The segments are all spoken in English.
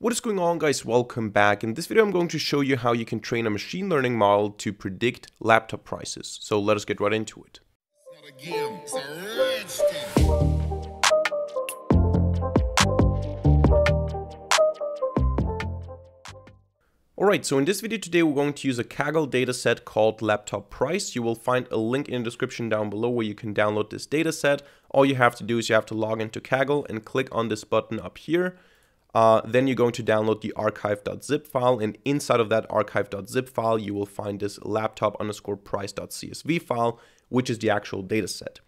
What is going on guys, welcome back. In this video I'm going to show you how you can train a machine learning model to predict laptop prices. So let us get right into it. Alright, so in this video today we're going to use a Kaggle dataset called laptop price. You will find a link in the description down below where you can download this dataset. All you have to do is you have to log into Kaggle and click on this button up here. Uh, then you're going to download the archive.zip file and inside of that archive.zip file you will find this laptop underscore price.csv file which is the actual dataset.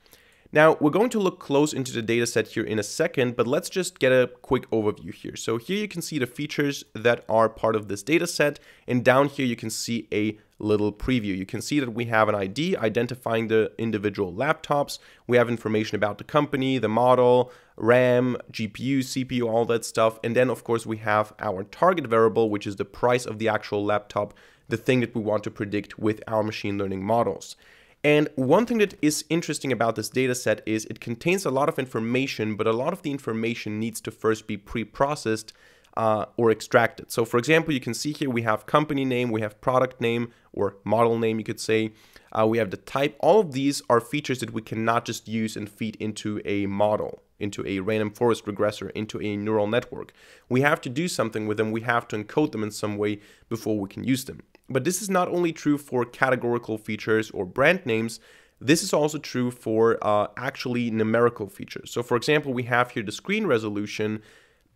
Now we're going to look close into the dataset here in a second but let's just get a quick overview here. So here you can see the features that are part of this dataset and down here you can see a little preview. You can see that we have an ID identifying the individual laptops. We have information about the company, the model, RAM, GPU, CPU, all that stuff. And then of course we have our target variable, which is the price of the actual laptop, the thing that we want to predict with our machine learning models. And one thing that is interesting about this data set is it contains a lot of information, but a lot of the information needs to first be pre-processed uh, or extracted. So for example, you can see here we have company name, we have product name or model name, you could say. Uh, we have the type. All of these are features that we cannot just use and feed into a model, into a random forest regressor, into a neural network. We have to do something with them. We have to encode them in some way before we can use them. But this is not only true for categorical features or brand names, this is also true for uh, actually numerical features. So for example, we have here the screen resolution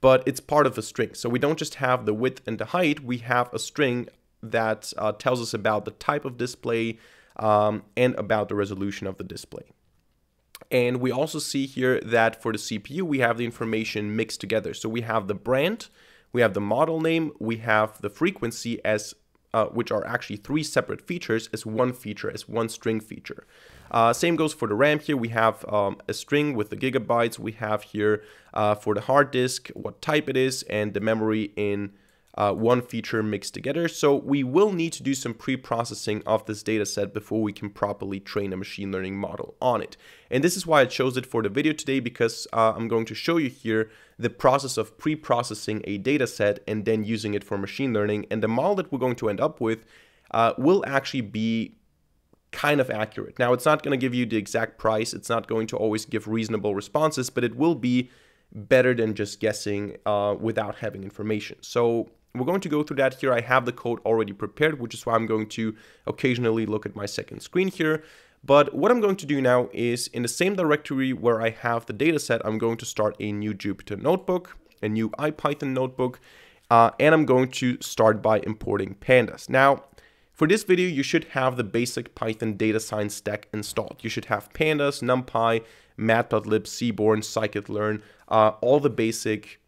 but it's part of a string. So we don't just have the width and the height, we have a string that uh, tells us about the type of display um, and about the resolution of the display. And we also see here that for the CPU, we have the information mixed together. So we have the brand, we have the model name, we have the frequency as uh, which are actually three separate features as one feature, as one string feature. Uh, same goes for the RAM here. We have um, a string with the gigabytes. We have here uh, for the hard disk, what type it is, and the memory in uh, one feature mixed together. So we will need to do some pre-processing of this data set before we can properly train a machine learning model on it. And this is why I chose it for the video today because uh, I'm going to show you here the process of pre-processing a data set and then using it for machine learning. And the model that we're going to end up with uh, will actually be kind of accurate. Now, it's not going to give you the exact price. It's not going to always give reasonable responses, but it will be better than just guessing uh, without having information. So we're going to go through that here. I have the code already prepared, which is why I'm going to occasionally look at my second screen here. But what I'm going to do now is in the same directory where I have the dataset, I'm going to start a new Jupyter notebook, a new IPython notebook, uh, and I'm going to start by importing pandas. Now, for this video, you should have the basic Python data science stack installed. You should have pandas, numpy, matplotlib, seaborn, scikit-learn, uh, all the basic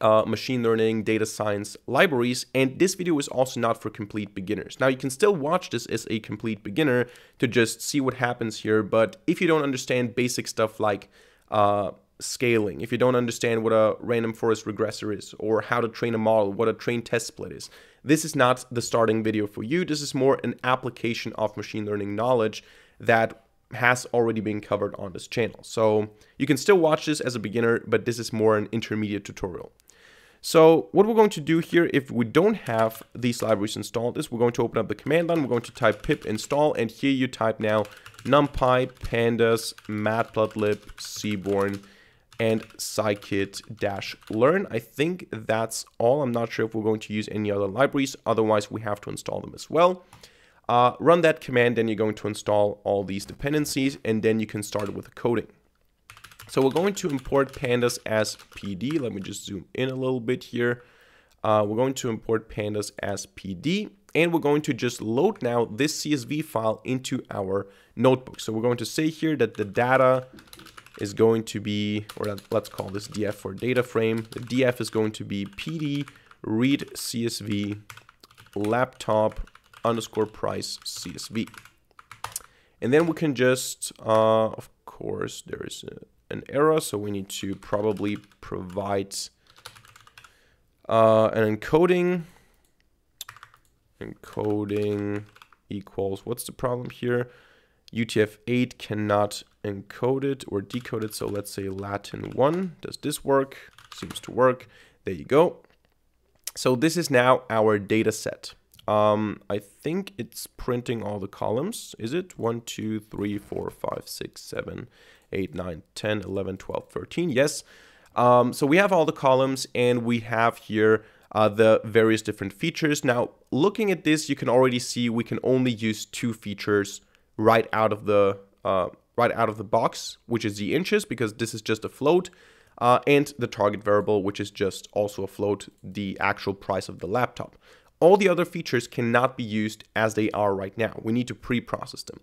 uh, machine learning, data science libraries, and this video is also not for complete beginners. Now you can still watch this as a complete beginner to just see what happens here, but if you don't understand basic stuff like uh, scaling, if you don't understand what a random forest regressor is, or how to train a model, what a train test split is, this is not the starting video for you. This is more an application of machine learning knowledge that has already been covered on this channel. So you can still watch this as a beginner, but this is more an intermediate tutorial. So what we're going to do here, if we don't have these libraries installed, is we're going to open up the command line. We're going to type pip install, and here you type now numpy, pandas, matplotlib, seaborn, and scikit-learn. I think that's all. I'm not sure if we're going to use any other libraries. Otherwise, we have to install them as well. Uh, run that command, then you're going to install all these dependencies, and then you can start with the coding. So we're going to import pandas as PD. Let me just zoom in a little bit here. Uh, we're going to import pandas as PD and we're going to just load now this CSV file into our notebook. So we're going to say here that the data is going to be, or let's call this df for data frame. The df is going to be PD read CSV laptop underscore price CSV. And then we can just, uh, of course, there is a an error, so we need to probably provide uh, an encoding. Encoding equals, what's the problem here? UTF-8 cannot encode it or decode it, so let's say Latin 1. Does this work? Seems to work. There you go. So this is now our data set. Um, I think it's printing all the columns. Is it? 1, 2, 3, 4, 5, 6, 7, 8, 9, 10, 11, 12, 13. Yes. Um, so we have all the columns and we have here uh, the various different features. Now, looking at this, you can already see we can only use two features right out of the uh, right out of the box, which is the inches, because this is just a float, uh, and the target variable, which is just also a float, the actual price of the laptop. All the other features cannot be used as they are right now. We need to pre-process them.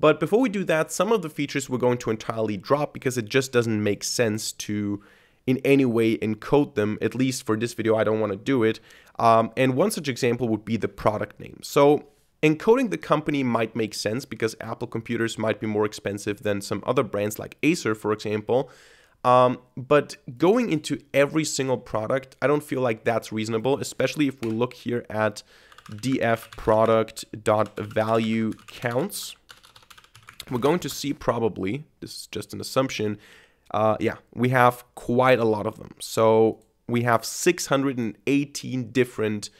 But before we do that, some of the features we're going to entirely drop because it just doesn't make sense to in any way encode them. At least for this video, I don't want to do it. Um, and one such example would be the product name. So encoding the company might make sense because Apple computers might be more expensive than some other brands like Acer, for example. Um, but going into every single product, I don't feel like that's reasonable, especially if we look here at df product dot value counts. We're going to see probably, this is just an assumption, uh, yeah, we have quite a lot of them. So we have 618 different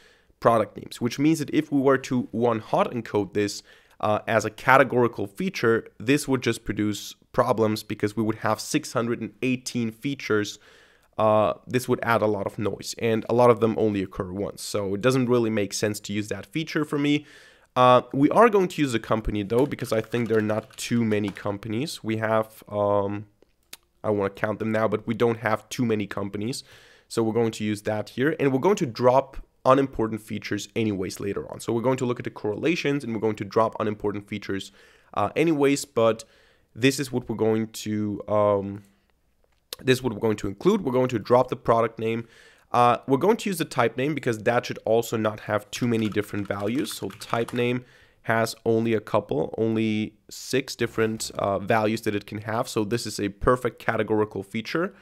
product names, which means that if we were to one hot encode this uh, as a categorical feature, this would just produce problems because we would have 618 features. Uh, this would add a lot of noise and a lot of them only occur once. So it doesn't really make sense to use that feature for me. Uh, we are going to use a company though, because I think there are not too many companies. We have, um, I want to count them now, but we don't have too many companies. So we're going to use that here and we're going to drop unimportant features anyways later on. So we're going to look at the correlations and we're going to drop unimportant features uh, anyways, but this is what we're going to, um, this is what we're going to include. We're going to drop the product name. Uh, we're going to use the type name because that should also not have too many different values. So type name has only a couple, only six different uh, values that it can have. So this is a perfect categorical feature.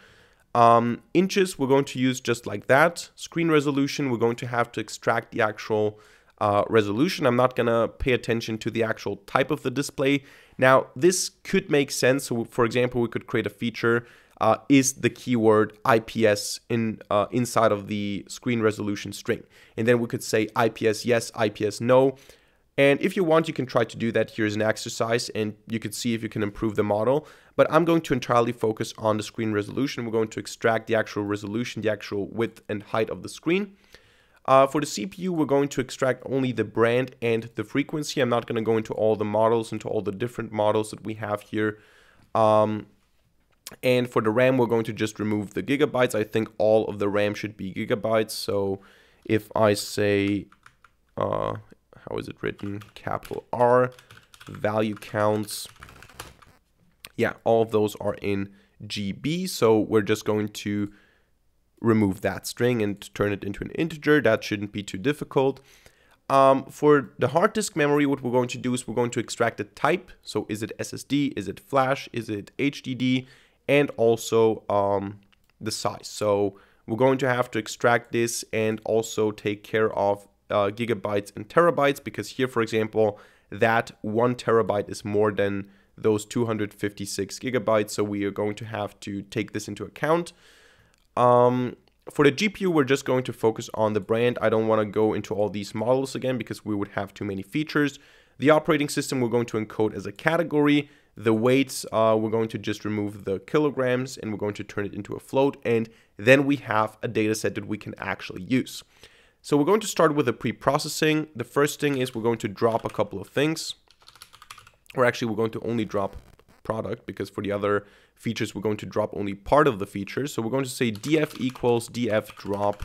Um, inches, we're going to use just like that. Screen resolution, we're going to have to extract the actual uh, resolution. I'm not going to pay attention to the actual type of the display. Now, this could make sense. So, for example, we could create a feature uh, is the keyword IPS in uh, inside of the screen resolution string. And then we could say IPS yes, IPS no. And if you want, you can try to do that. Here's an exercise and you could see if you can improve the model. But I'm going to entirely focus on the screen resolution. We're going to extract the actual resolution, the actual width and height of the screen. Uh, for the CPU, we're going to extract only the brand and the frequency. I'm not going to go into all the models, into all the different models that we have here. Um, and for the RAM, we're going to just remove the gigabytes. I think all of the RAM should be gigabytes. So if I say, uh, how is it written? Capital R, value counts. Yeah, all of those are in GB. So we're just going to remove that string and turn it into an integer. That shouldn't be too difficult. Um, for the hard disk memory, what we're going to do is we're going to extract the type. So is it SSD? Is it flash? Is it HDD? And also um, the size. So we're going to have to extract this and also take care of uh, gigabytes and terabytes because here, for example, that one terabyte is more than those 256 gigabytes. So we are going to have to take this into account. Um, for the GPU, we're just going to focus on the brand. I don't want to go into all these models again because we would have too many features. The operating system we're going to encode as a category. The weights, uh, we're going to just remove the kilograms and we're going to turn it into a float. And then we have a data set that we can actually use. So we're going to start with the pre-processing. The first thing is we're going to drop a couple of things. Or actually, we're going to only drop product because for the other features, we're going to drop only part of the features. So we're going to say df equals df drop,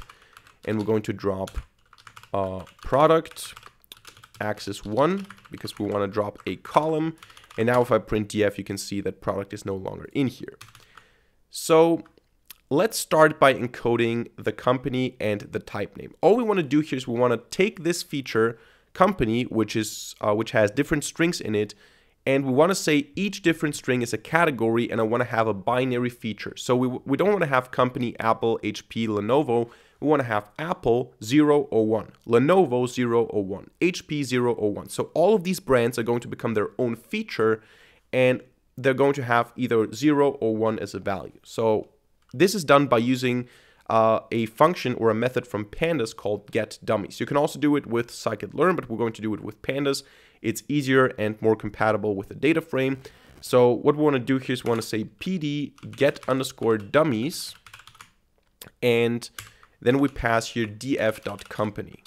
and we're going to drop uh, product axis 1 because we want to drop a column. And now if I print df, you can see that product is no longer in here. So let's start by encoding the company and the type name. All we want to do here is we want to take this feature company, which is uh, which has different strings in it, and we want to say each different string is a category and I want to have a binary feature. So we, we don't want to have company Apple, HP, Lenovo. We want to have Apple 0 or 1, Lenovo 0 or 1, HP 0 or 1. So all of these brands are going to become their own feature and they're going to have either 0 or 1 as a value. So this is done by using uh, a function or a method from pandas called get dummies. You can also do it with scikit-learn, but we're going to do it with pandas. It's easier and more compatible with the data frame. So what we want to do here is we want to say pd get underscore dummies, and then we pass here df.company.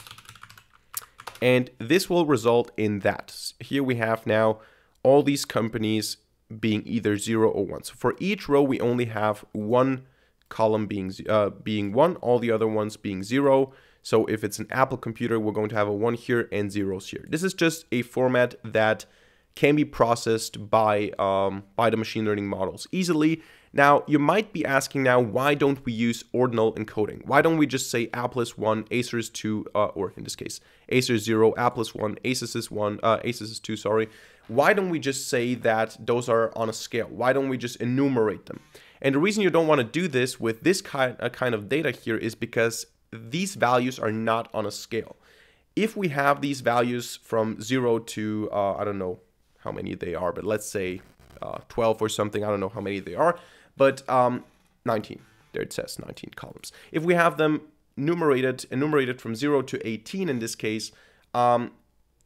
And this will result in that. Here we have now all these companies being either 0 or 1. So for each row, we only have one column being, uh, being 1, all the other ones being 0. So if it's an Apple computer, we're going to have a 1 here and zeros here. This is just a format that can be processed by, um, by the machine learning models easily. Now, you might be asking now, why don't we use ordinal encoding? Why don't we just say Apple is 1, Acer is 2, uh, or in this case, Acer is 0, Apple is 1, Asus is 1, uh, Asus is 2, sorry. Why don't we just say that those are on a scale? Why don't we just enumerate them? And the reason you don't want to do this with this kind, uh, kind of data here is because these values are not on a scale. If we have these values from 0 to, uh, I don't know how many they are, but let's say uh, 12 or something, I don't know how many they are, but um, 19. There it says 19 columns. If we have them numerated, enumerated from 0 to 18 in this case, um,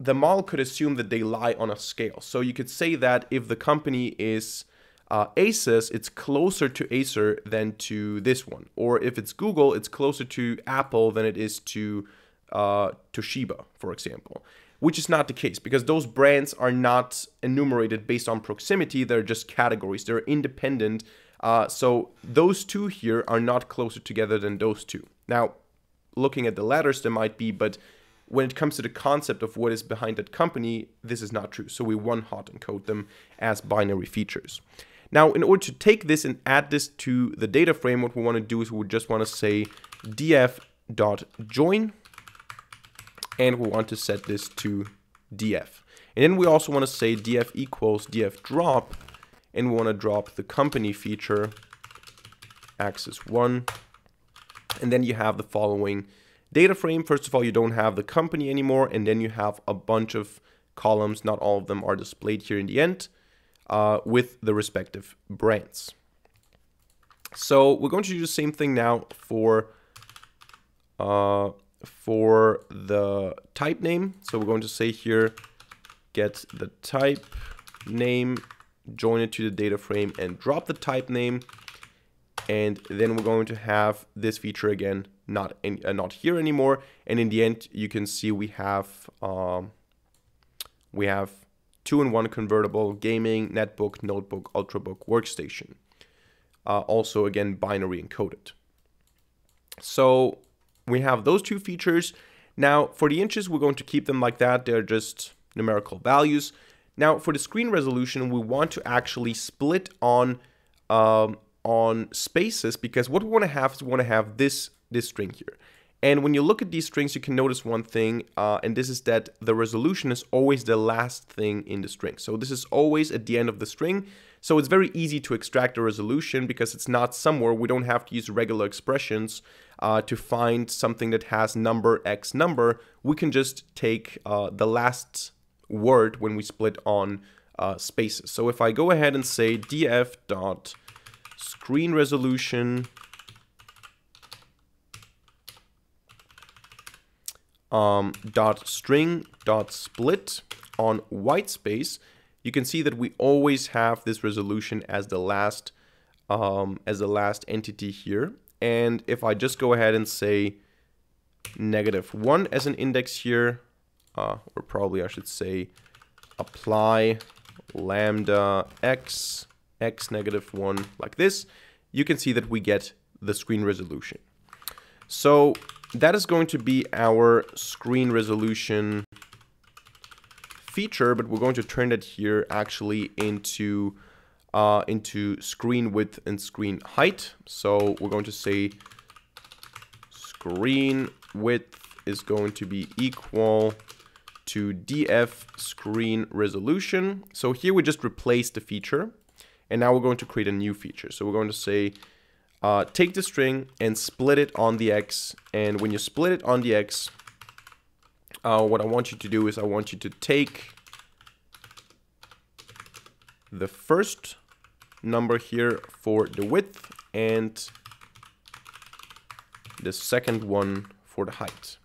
the model could assume that they lie on a scale. So you could say that if the company is uh, Asus, it's closer to Acer than to this one. Or if it's Google, it's closer to Apple than it is to uh, Toshiba, for example. Which is not the case because those brands are not enumerated based on proximity. They're just categories. They're independent. Uh, so those two here are not closer together than those two. Now, looking at the letters, there might be, but when it comes to the concept of what is behind that company, this is not true. So we one hot encode them as binary features. Now, in order to take this and add this to the data frame, what we want to do is we just want to say df.join, and we want to set this to df. And then we also want to say df equals df drop, and we want to drop the company feature axis 1. And then you have the following data frame. First of all, you don't have the company anymore, and then you have a bunch of columns. Not all of them are displayed here in the end uh, with the respective brands. So we're going to do the same thing now for uh, for the type name. So we're going to say here, get the type name, join it to the data frame and drop the type name. And then we're going to have this feature again, not in, uh, not here anymore. And in the end, you can see we have um, we have two-in-one convertible gaming, netbook, notebook, ultrabook, workstation. Uh, also, again, binary encoded. So we have those two features. Now, for the inches, we're going to keep them like that. They're just numerical values. Now, for the screen resolution, we want to actually split on um, on spaces because what we want to have is we want to have this this string here. And when you look at these strings, you can notice one thing, uh, and this is that the resolution is always the last thing in the string. So this is always at the end of the string. So it's very easy to extract a resolution because it's not somewhere. We don't have to use regular expressions uh, to find something that has number x number. We can just take uh, the last word when we split on uh, spaces. So if I go ahead and say df dot screen resolution um, dot string dot split on white space, you can see that we always have this resolution as the last um, as the last entity here. And if I just go ahead and say negative one as an index here, uh, or probably I should say apply lambda x x negative one like this, you can see that we get the screen resolution. So that is going to be our screen resolution feature, but we're going to turn that here actually into uh, into screen width and screen height. So we're going to say screen width is going to be equal to df screen resolution. So here we just replace the feature and now we're going to create a new feature. So we're going to say uh, take the string and split it on the x. And when you split it on the x, uh, what I want you to do is I want you to take the first number here for the width and the second one for the height.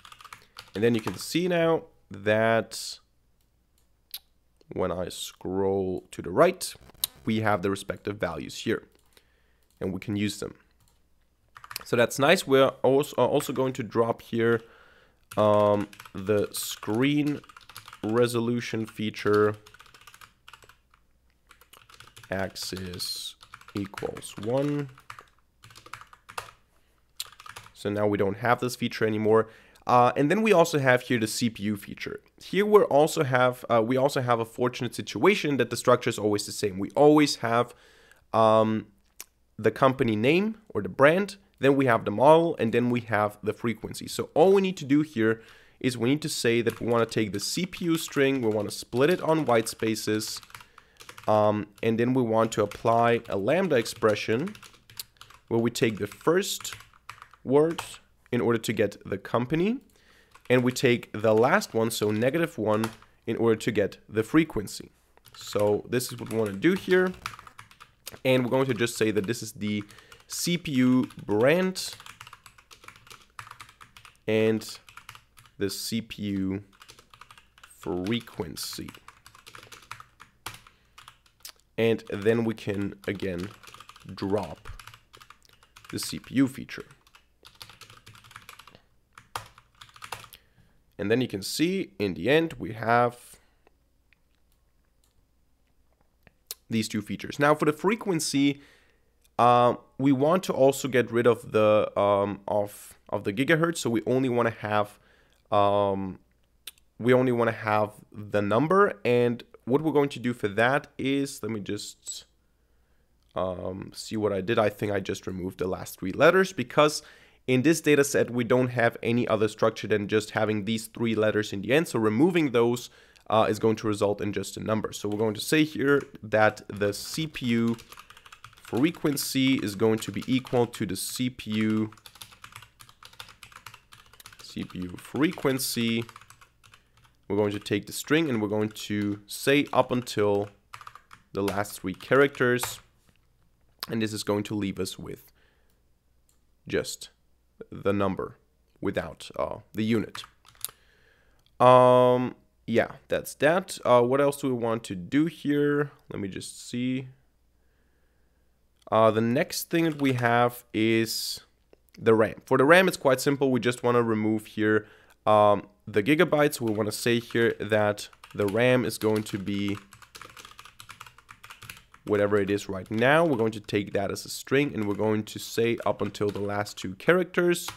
And then you can see now that when I scroll to the right, we have the respective values here and we can use them. So that's nice. We're also, also going to drop here um, the screen resolution feature axis equals 1. So now we don't have this feature anymore. Uh, and then we also have here the CPU feature. Here we also have uh, we also have a fortunate situation that the structure is always the same. We always have um, the company name or the brand, then we have the model, and then we have the frequency. So all we need to do here is we need to say that we want to take the CPU string, we want to split it on white spaces, um, and then we want to apply a lambda expression where we take the first word in order to get the company. And we take the last one, so negative one, in order to get the frequency. So this is what we want to do here. And we're going to just say that this is the CPU brand and the CPU frequency. And then we can, again, drop the CPU feature. And then you can see in the end, we have these two features. Now for the frequency, uh, we want to also get rid of the um, of of the gigahertz. So we only want to have um, we only want to have the number. And what we're going to do for that is, let me just um, see what I did. I think I just removed the last three letters because in this data set, we don't have any other structure than just having these three letters in the end. So removing those uh, is going to result in just a number. So we're going to say here that the CPU frequency is going to be equal to the CPU CPU frequency. We're going to take the string and we're going to say up until the last three characters. And this is going to leave us with just the number without uh, the unit. Um, yeah, that's that. Uh, what else do we want to do here? Let me just see. Uh, the next thing that we have is the RAM. For the RAM, it's quite simple. We just want to remove here um, the gigabytes. We want to say here that the RAM is going to be whatever it is right now. We're going to take that as a string and we're going to say up until the last two characters.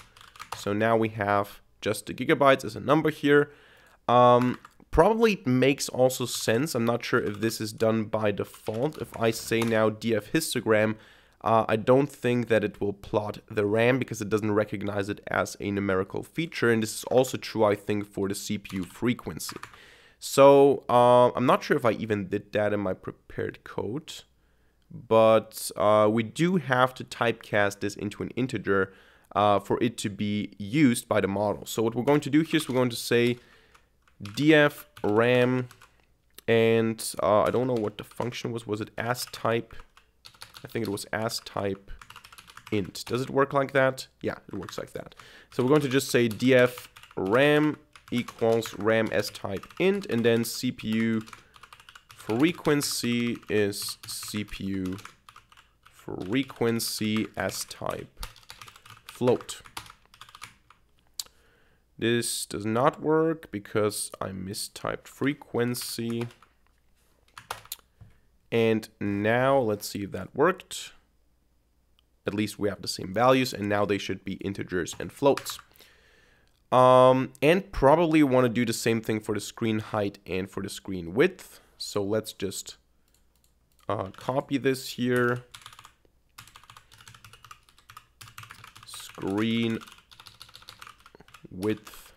So now we have just the gigabytes as a number here. Um, probably makes also sense. I'm not sure if this is done by default. If I say now df histogram, uh, I don't think that it will plot the RAM because it doesn't recognize it as a numerical feature. And this is also true, I think, for the CPU frequency. So uh, I'm not sure if I even did that in my prepared code, but uh, we do have to typecast this into an integer uh, for it to be used by the model. So what we're going to do here is we're going to say df ram and uh, I don't know what the function was. Was it as type? I think it was as type int. Does it work like that? Yeah, it works like that. So we're going to just say df ram equals ram s type int and then CPU frequency is CPU frequency s type float. This does not work because I mistyped frequency. And now let's see if that worked. At least we have the same values and now they should be integers and floats. Um, and probably want to do the same thing for the screen height and for the screen width. So let's just uh, copy this here. Screen width.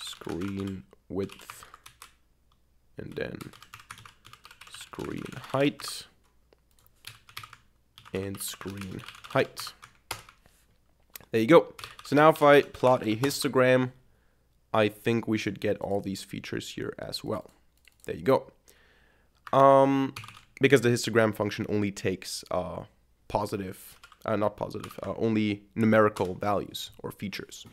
Screen width. And then screen height. And screen height. There you go. So now if I plot a histogram, I think we should get all these features here as well. There you go. Um, because the histogram function only takes uh, positive uh, not positive, uh, only numerical values or features.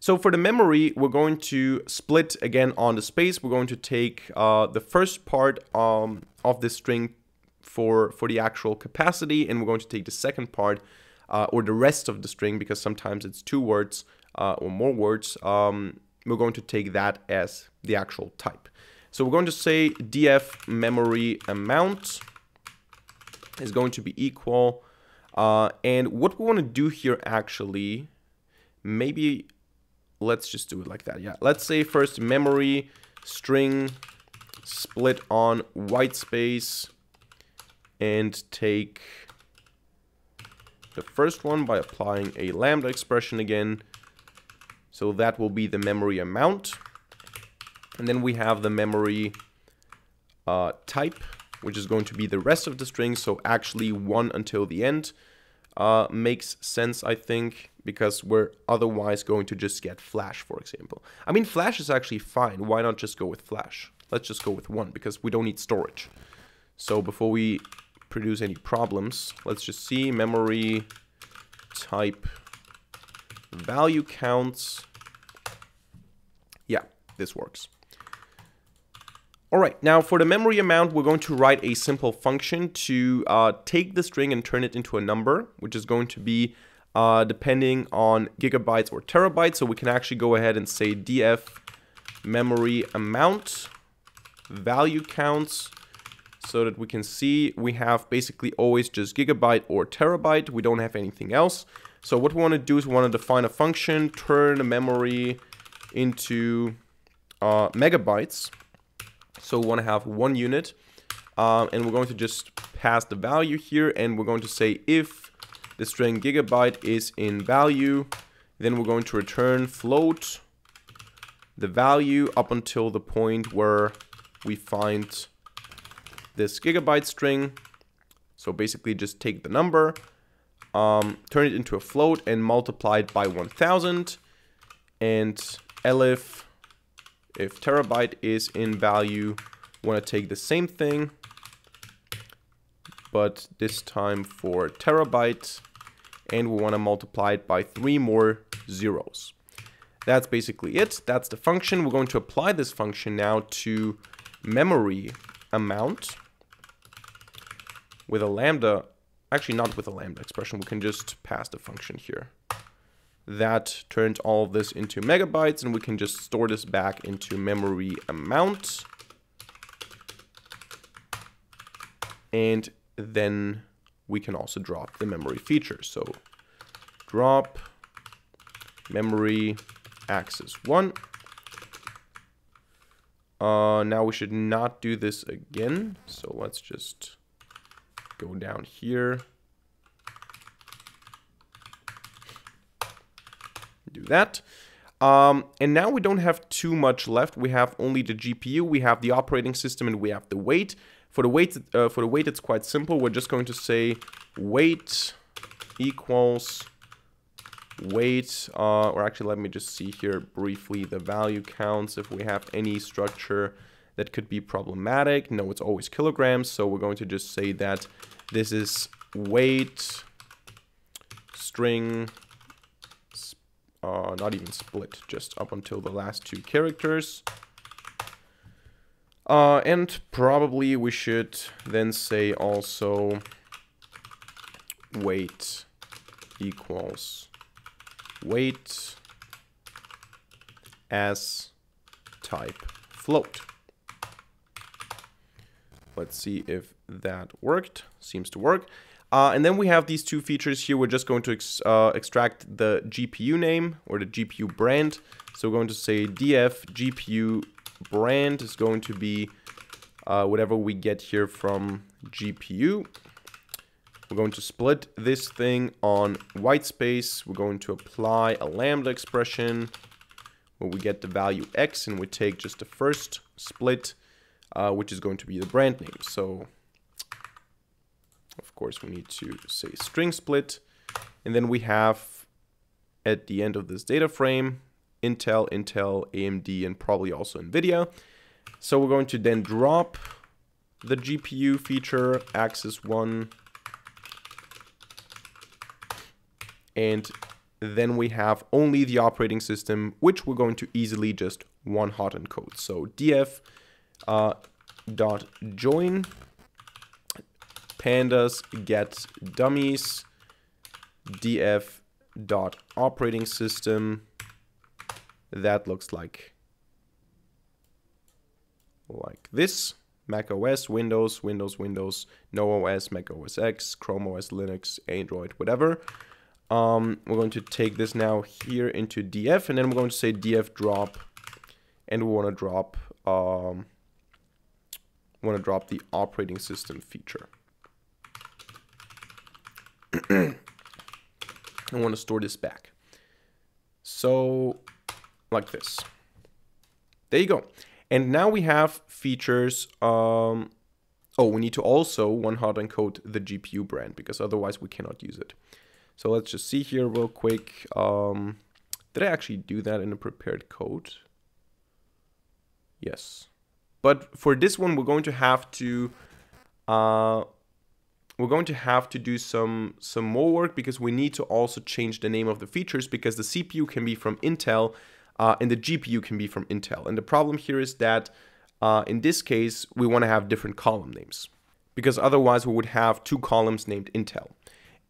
So for the memory, we're going to split again on the space. We're going to take uh, the first part um, of this string for, for the actual capacity, and we're going to take the second part uh, or the rest of the string, because sometimes it's two words uh, or more words, um, we're going to take that as the actual type. So we're going to say df memory amount is going to be equal. Uh, and what we want to do here actually, maybe let's just do it like that. Yeah, let's say first memory string split on white space and take the first one by applying a lambda expression again. So that will be the memory amount. And then we have the memory uh, type, which is going to be the rest of the string. So actually one until the end uh, makes sense, I think, because we're otherwise going to just get flash, for example. I mean, flash is actually fine. Why not just go with flash? Let's just go with one because we don't need storage. So before we produce any problems, let's just see memory type value counts. Yeah, this works. All right, now for the memory amount, we're going to write a simple function to uh, take the string and turn it into a number, which is going to be uh, depending on gigabytes or terabytes. So we can actually go ahead and say df memory amount value counts so that we can see we have basically always just gigabyte or terabyte. We don't have anything else. So what we want to do is we want to define a function, turn the memory into uh, megabytes. So we want to have one unit. Um, and we're going to just pass the value here. And we're going to say if the string gigabyte is in value, then we're going to return float the value up until the point where we find this gigabyte string. So basically just take the number, um, turn it into a float and multiply it by 1000. And elif if terabyte is in value, we want to take the same thing, but this time for terabyte, and we want to multiply it by three more zeros. That's basically it. That's the function. We're going to apply this function now to memory amount with a lambda, actually not with a lambda expression, we can just pass the function here that turns all of this into megabytes and we can just store this back into memory amount. And then we can also drop the memory feature so drop memory axis 1 uh, now we should not do this again. So let's just go down here do that. Um, and now we don't have too much left. We have only the GPU, we have the operating system, and we have the weight. For the weight, uh, for the weight, it's quite simple. We're just going to say weight equals weight, uh, or actually let me just see here briefly the value counts if we have any structure that could be problematic. No, it's always kilograms, so we're going to just say that this is weight string uh, not even split, just up until the last two characters. Uh, and probably we should then say also weight equals weight as type float. Let's see if that worked. Seems to work. Uh, and then we have these two features here. We're just going to ex uh, extract the GPU name or the GPU brand. So we're going to say df GPU brand is going to be uh, whatever we get here from GPU. We're going to split this thing on white space. We're going to apply a lambda expression where we get the value x and we take just the first split, uh, which is going to be the brand name. So of course, we need to say string split. And then we have at the end of this data frame, Intel, Intel, AMD, and probably also NVIDIA. So we're going to then drop the GPU feature, axis 1, And then we have only the operating system, which we're going to easily just one hot encode. So df uh, dot join pandas get dummies df dot operating system that looks like like this Mac OS, Windows, Windows, Windows, No OS, Mac OS X, Chrome OS, Linux, Android, whatever. Um, we're going to take this now here into df, and then we're going to say df drop, and we want to drop um, want to drop the operating system feature. I want to store this back. So, like this. There you go. And now we have features. Um, oh, we need to also one hot encode the GPU brand because otherwise we cannot use it. So let's just see here real quick. Um, did I actually do that in a prepared code? Yes. But for this one, we're going to have to uh, we're going to have to do some some more work because we need to also change the name of the features because the CPU can be from Intel uh, and the GPU can be from Intel. And the problem here is that uh, in this case, we want to have different column names because otherwise we would have two columns named Intel.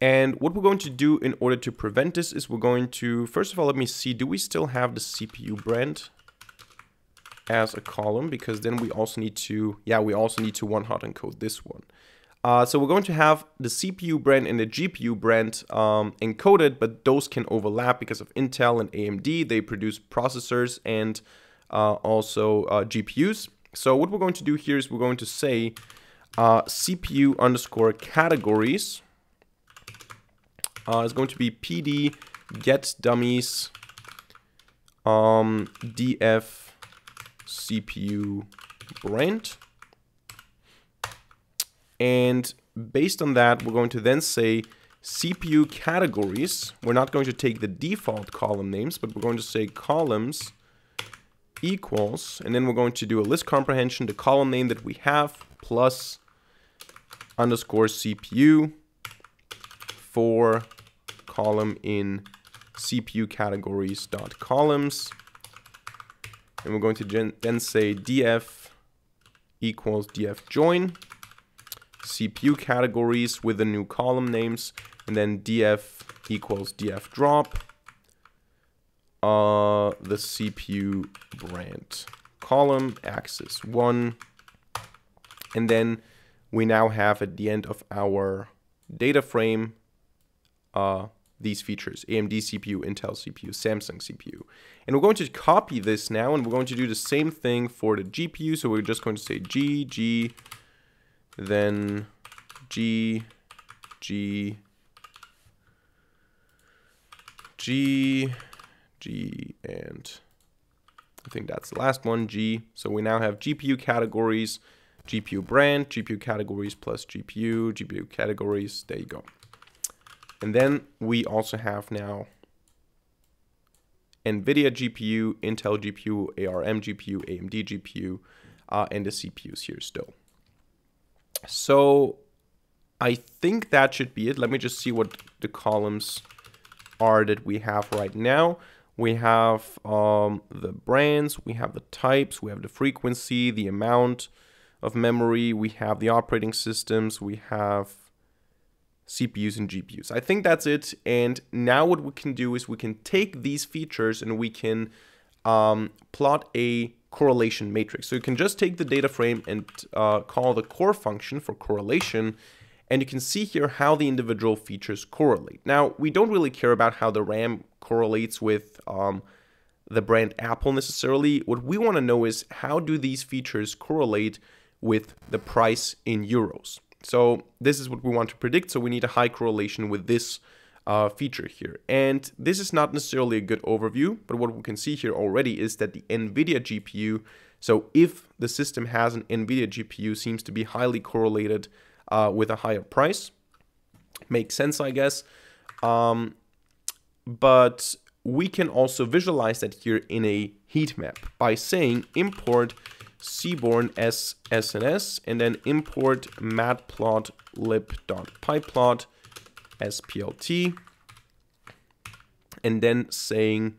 And what we're going to do in order to prevent this is we're going to, first of all, let me see, do we still have the CPU brand? as a column because then we also need to, yeah, we also need to one hot encode this one. Uh, so we're going to have the CPU brand and the GPU brand um, encoded, but those can overlap because of Intel and AMD. They produce processors and uh, also uh, GPUs. So what we're going to do here is we're going to say uh, CPU underscore categories uh, is going to be PD get dummies um, df CPU brand. And based on that, we're going to then say CPU categories. We're not going to take the default column names, but we're going to say columns equals, and then we're going to do a list comprehension, the column name that we have, plus underscore CPU for column in CPU categories dot columns and we're going to then say df equals df join CPU categories with the new column names, and then df equals df drop uh, the CPU brand column axis 1 and then we now have at the end of our data frame uh, these features, AMD CPU, Intel CPU, Samsung CPU. And we're going to copy this now, and we're going to do the same thing for the GPU. So we're just going to say G, G, then G, G, G, G, and I think that's the last one, G. So we now have GPU categories, GPU brand, GPU categories plus GPU, GPU categories. There you go. And then we also have now NVIDIA GPU, Intel GPU, ARM GPU, AMD GPU, uh, and the CPUs here still. So I think that should be it. Let me just see what the columns are that we have right now. We have um, the brands, we have the types, we have the frequency, the amount of memory, we have the operating systems, we have CPUs and GPUs. I think that's it. And now what we can do is we can take these features and we can um, plot a correlation matrix. So you can just take the data frame and uh, call the core function for correlation. And you can see here how the individual features correlate. Now, we don't really care about how the RAM correlates with um, the brand Apple necessarily. What we want to know is how do these features correlate with the price in euros. So this is what we want to predict. So we need a high correlation with this uh, feature here. And this is not necessarily a good overview, but what we can see here already is that the NVIDIA GPU, so if the system has an NVIDIA GPU, seems to be highly correlated uh, with a higher price. Makes sense, I guess. Um, but we can also visualize that here in a heat map by saying import seaborn s SNS and then import matplotlib.pyplot splt and then saying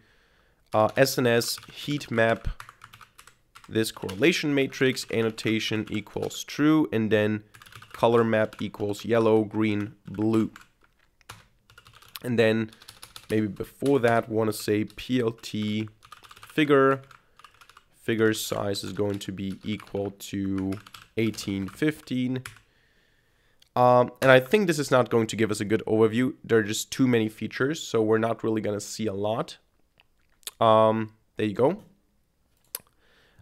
uh, SNS heat map this correlation matrix annotation equals true and then color map equals yellow, green, blue. And then maybe before that, want to say PLT figure. Figure size is going to be equal to 1815. Um, and I think this is not going to give us a good overview. There are just too many features, so we're not really going to see a lot. Um, there you go.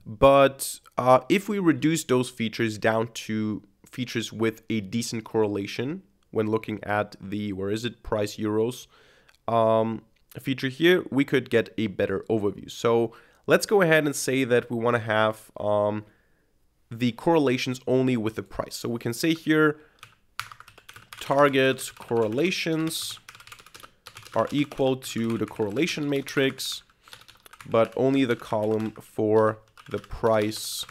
But uh, if we reduce those features down to features with a decent correlation when looking at the, where is it, price euros um, feature here, we could get a better overview. So let's go ahead and say that we want to have um, the correlations only with the price. So we can say here, target correlations are equal to the correlation matrix, but only the column for the price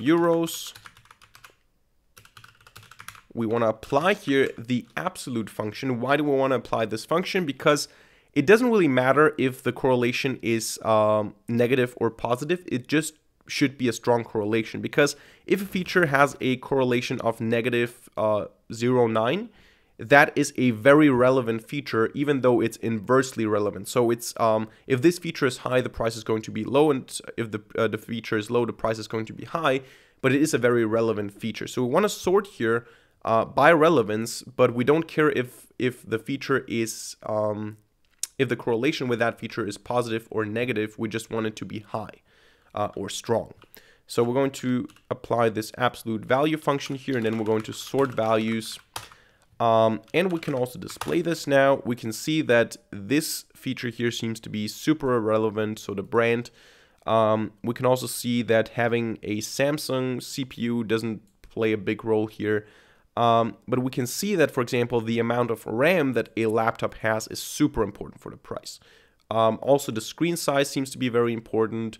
euros. We want to apply here the absolute function. Why do we want to apply this function? Because it doesn't really matter if the correlation is um, negative or positive. It just should be a strong correlation because if a feature has a correlation of negative, uh, 0.9, that is a very relevant feature, even though it's inversely relevant. So it's um, if this feature is high, the price is going to be low, and if the uh, the feature is low, the price is going to be high. But it is a very relevant feature. So we want to sort here uh, by relevance, but we don't care if if the feature is um, if the correlation with that feature is positive or negative. We just want it to be high uh, or strong. So we're going to apply this absolute value function here, and then we're going to sort values um, and we can also display this now. We can see that this feature here seems to be super relevant. So the brand, um, we can also see that having a Samsung CPU doesn't play a big role here. Um, but we can see that, for example, the amount of RAM that a laptop has is super important for the price. Um, also, the screen size seems to be very important.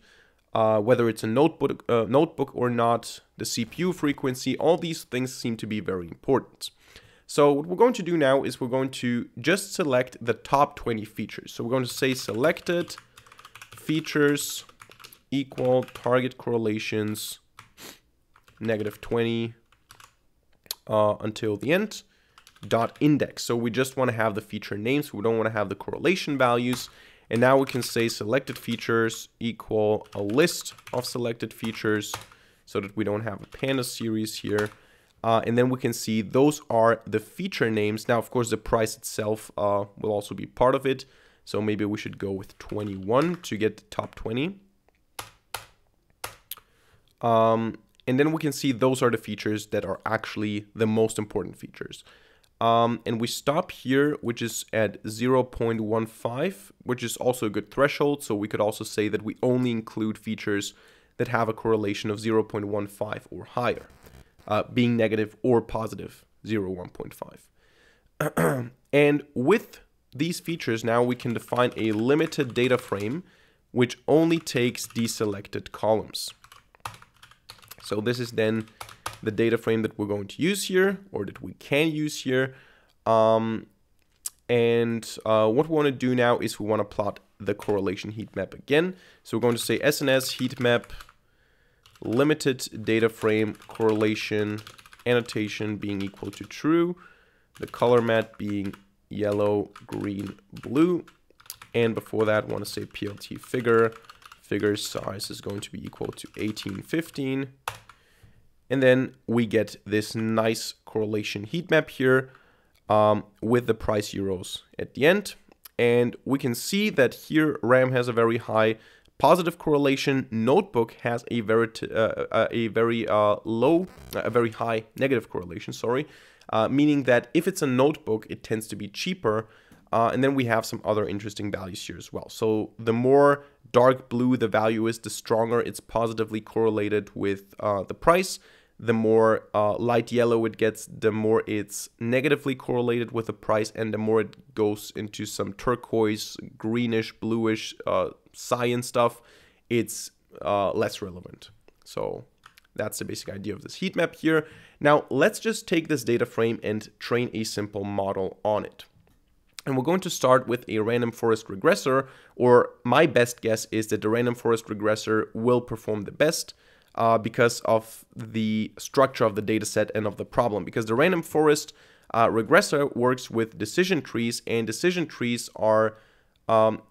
Uh, whether it's a notebook, uh, notebook or not, the CPU frequency, all these things seem to be very important. So what we're going to do now is we're going to just select the top 20 features. So we're going to say selected features equal target correlations negative 20 uh, until the end dot index. So we just want to have the feature names. We don't want to have the correlation values. And now we can say selected features equal a list of selected features so that we don't have a panda series here. Uh, and then we can see those are the feature names. Now, of course, the price itself uh, will also be part of it. So maybe we should go with 21 to get the top 20. Um, and then we can see those are the features that are actually the most important features. Um, and we stop here, which is at 0.15, which is also a good threshold. So we could also say that we only include features that have a correlation of 0.15 or higher uh, being negative or positive 0, 1.5. and with these features, now we can define a limited data frame which only takes deselected columns. So this is then the data frame that we're going to use here or that we can use here. Um, and uh, what we want to do now is we want to plot the correlation heat map again. So we're going to say SNS heat map limited data frame correlation annotation being equal to true, the color map being yellow, green, blue, and before that, I want to say PLT figure. Figure size is going to be equal to 1815. And then we get this nice correlation heat map here um, with the price euros at the end. And we can see that here RAM has a very high Positive correlation notebook has a very uh, uh, a very uh, low, a very high negative correlation. Sorry, uh, meaning that if it's a notebook, it tends to be cheaper. Uh, and then we have some other interesting values here as well. So the more dark blue the value is, the stronger it's positively correlated with uh, the price. The more light yellow it gets, the more it's negatively correlated with the price, and the more it goes into some turquoise, greenish, bluish cyan stuff, it's uh, less relevant. So that's the basic idea of this heat map here. Now let's just take this data frame and train a simple model on it. And we're going to start with a random forest regressor, or my best guess is that the random forest regressor will perform the best uh, because of the structure of the dataset and of the problem. Because the random forest uh, regressor works with decision trees, and decision trees are um,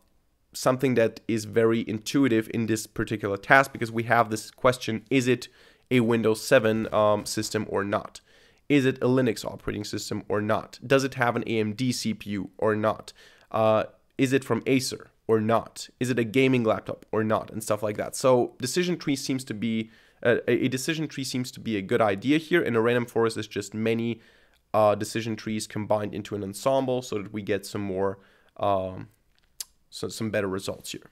something that is very intuitive in this particular task because we have this question, is it a Windows 7 um, system or not? Is it a Linux operating system or not? Does it have an AMD CPU or not? Uh, is it from Acer or not? Is it a gaming laptop or not? And stuff like that. So decision tree seems to be uh, a decision tree seems to be a good idea here, and a random forest is just many uh, decision trees combined into an ensemble so that we get some more um, so some better results here.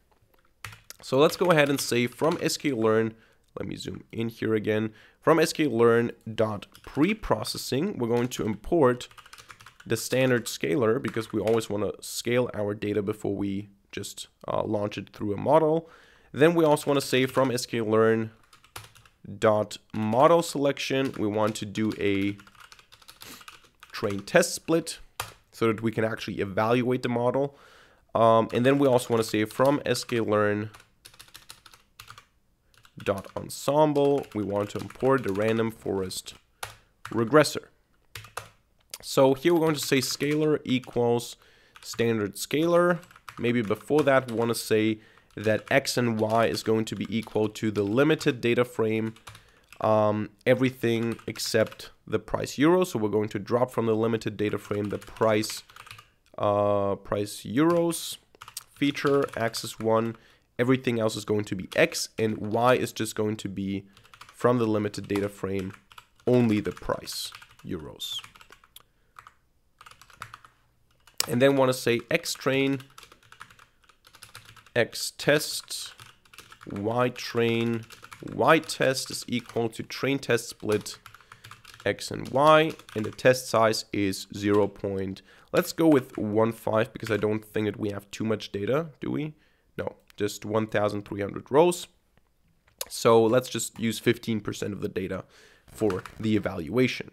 So let's go ahead and say from sklearn, let me zoom in here again, from sklearn.preprocessing, we're going to import the standard scaler because we always want to scale our data before we just uh, launch it through a model. Then we also want to say from sklearn dot model selection, we want to do a train test split so that we can actually evaluate the model. Um, and then we also want to say from sklearn dot ensemble, we want to import the random forest regressor. So here we're going to say scaler equals standard scaler. Maybe before that, we want to say that x and y is going to be equal to the limited data frame, um, everything except the price euro. So we're going to drop from the limited data frame the price uh, price euros feature axis one everything else is going to be x, and y is just going to be, from the limited data frame, only the price, euros. And then want to say x train, x test, y train, y test is equal to train test split x and y, and the test size is 0. Point. Let's go with 1.5 because I don't think that we have too much data, do we? No, just 1,300 rows. So let's just use 15% of the data for the evaluation.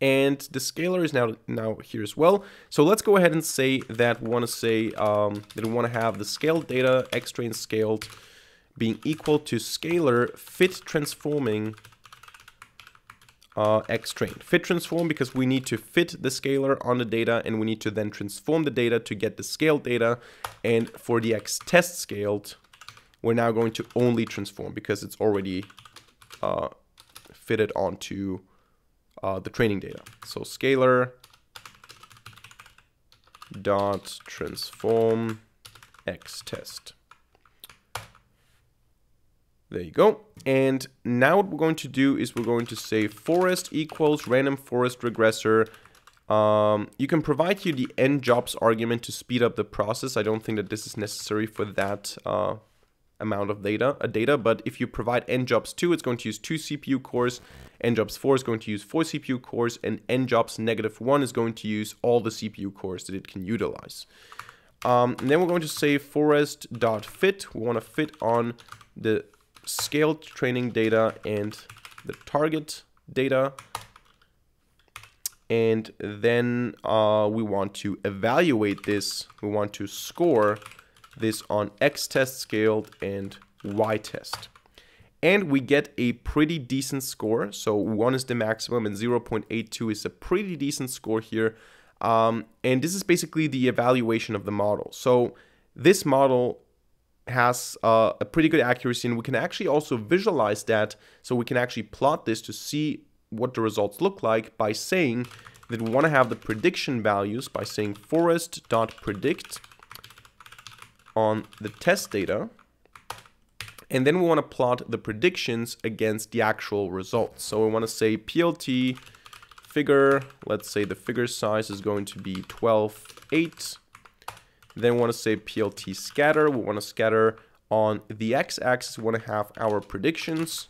And the scaler is now now here as well. So let's go ahead and say that we want to say um, that we want to have the scaled data, x train scaled, being equal to scaler fit transforming uh, x train. Fit transform because we need to fit the scaler on the data and we need to then transform the data to get the scaled data. And for the x test scaled, we're now going to only transform because it's already uh, fitted onto uh, the training data. So scaler dot transform x test. There you go. And now what we're going to do is we're going to say forest equals random forest regressor. Um, you can provide here the n jobs argument to speed up the process. I don't think that this is necessary for that uh, amount of data, a data, but if you provide n jobs 2, it's going to use 2 CPU cores, n jobs 4 is going to use 4 CPU cores, and n jobs negative 1 is going to use all the CPU cores that it can utilize. Um, and then we're going to say forest.fit. We want to fit on the scaled training data and the target data. And then uh, we want to evaluate this. We want to score this on X test scaled and Y test. And we get a pretty decent score. So 1 is the maximum and 0.82 is a pretty decent score here. Um, and this is basically the evaluation of the model. So this model has uh, a pretty good accuracy and we can actually also visualize that so we can actually plot this to see what the results look like by saying that we want to have the prediction values by saying forest.predict on the test data and then we want to plot the predictions against the actual results so we want to say plt figure let's say the figure size is going to be 12 8 then we want to say PLT scatter. We want to scatter on the x-axis, we want to have our predictions.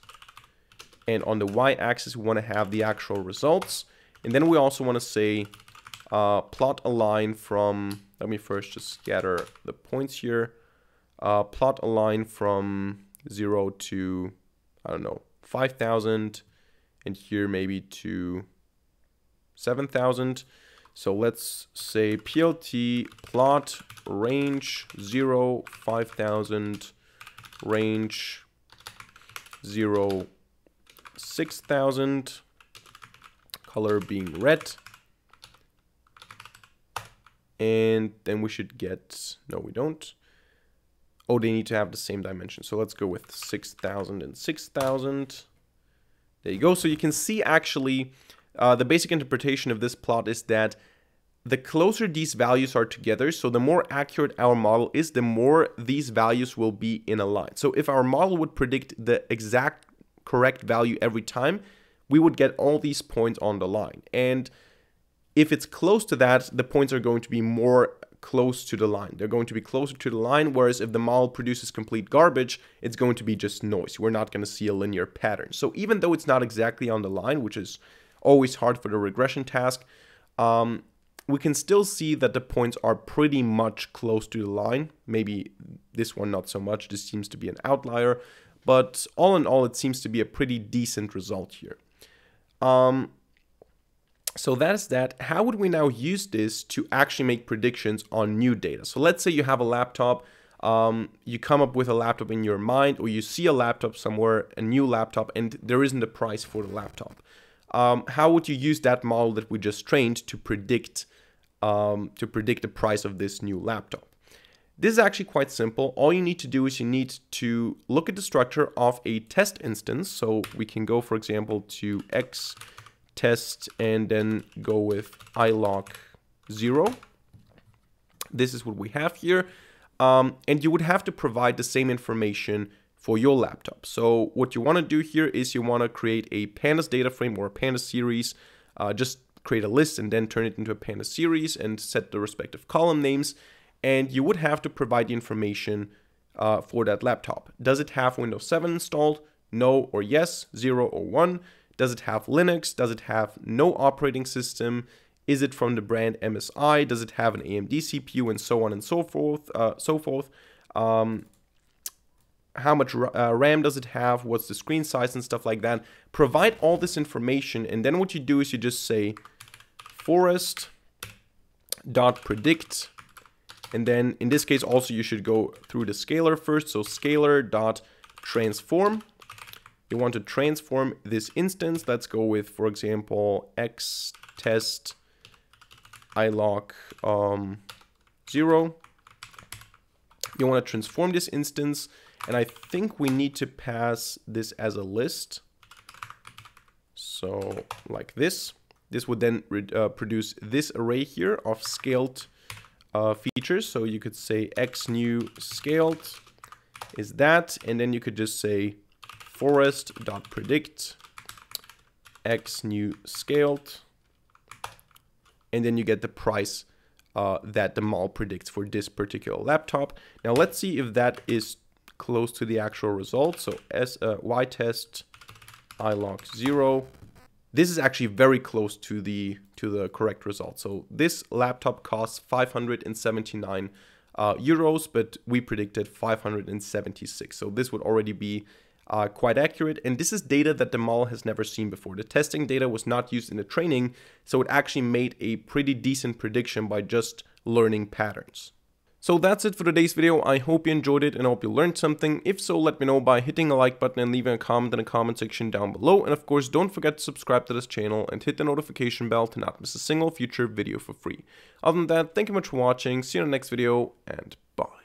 And on the y-axis, we want to have the actual results. And then we also want to say uh, plot a line from, let me first just scatter the points here. Uh, plot a line from 0 to, I don't know, 5,000. And here maybe to 7,000. So let's say PLT plot range 0, 5000, range 0, 6000, color being red. And then we should get, no we don't. Oh, they need to have the same dimension. So let's go with 6000 and 6000. There you go. So you can see actually uh, the basic interpretation of this plot is that the closer these values are together, so the more accurate our model is, the more these values will be in a line. So if our model would predict the exact correct value every time, we would get all these points on the line. And if it's close to that, the points are going to be more close to the line. They're going to be closer to the line, whereas if the model produces complete garbage, it's going to be just noise. We're not going to see a linear pattern. So even though it's not exactly on the line, which is always hard for the regression task, um, we can still see that the points are pretty much close to the line. Maybe this one not so much, this seems to be an outlier, but all in all, it seems to be a pretty decent result here. Um, so that is that. How would we now use this to actually make predictions on new data? So let's say you have a laptop, um, you come up with a laptop in your mind, or you see a laptop somewhere, a new laptop, and there isn't a price for the laptop um, how would you use that model that we just trained to predict um, to predict the price of this new laptop? This is actually quite simple. All you need to do is you need to look at the structure of a test instance. So we can go, for example, to x test and then go with iloc 0. This is what we have here. Um, and you would have to provide the same information for your laptop. So what you want to do here is you want to create a pandas data frame or a pandas series. Uh, just create a list and then turn it into a pandas series and set the respective column names. And you would have to provide the information uh, for that laptop. Does it have Windows 7 installed? No or yes, 0 or 1. Does it have Linux? Does it have no operating system? Is it from the brand MSI? Does it have an AMD CPU and so on and so forth? Uh, so forth. Um, how much uh, RAM does it have, what's the screen size and stuff like that. Provide all this information and then what you do is you just say forest dot predict and then in this case also you should go through the scaler first so scaler dot transform you want to transform this instance let's go with for example x test iloc um, 0 you want to transform this instance and I think we need to pass this as a list. So like this. This would then uh, produce this array here of scaled uh, features. So you could say x new scaled is that. And then you could just say forest dot predict x new scaled. And then you get the price uh, that the model predicts for this particular laptop. Now let's see if that is close to the actual result. So as uh, y test iloc 0. This is actually very close to the to the correct result. So this laptop costs 579 uh, euros, but we predicted 576. So this would already be quite accurate. And this is data that the model has never seen before. The testing data was not used in the training, so it actually made a pretty decent prediction by just learning patterns. So that's it for today's video. I hope you enjoyed it and hope you learned something. If so, let me know by hitting the like button and leaving a comment in the comment section down below. And of course, don't forget to subscribe to this channel and hit the notification bell to not miss a single future video for free. Other than that, thank you much for watching, see you in the next video, and bye.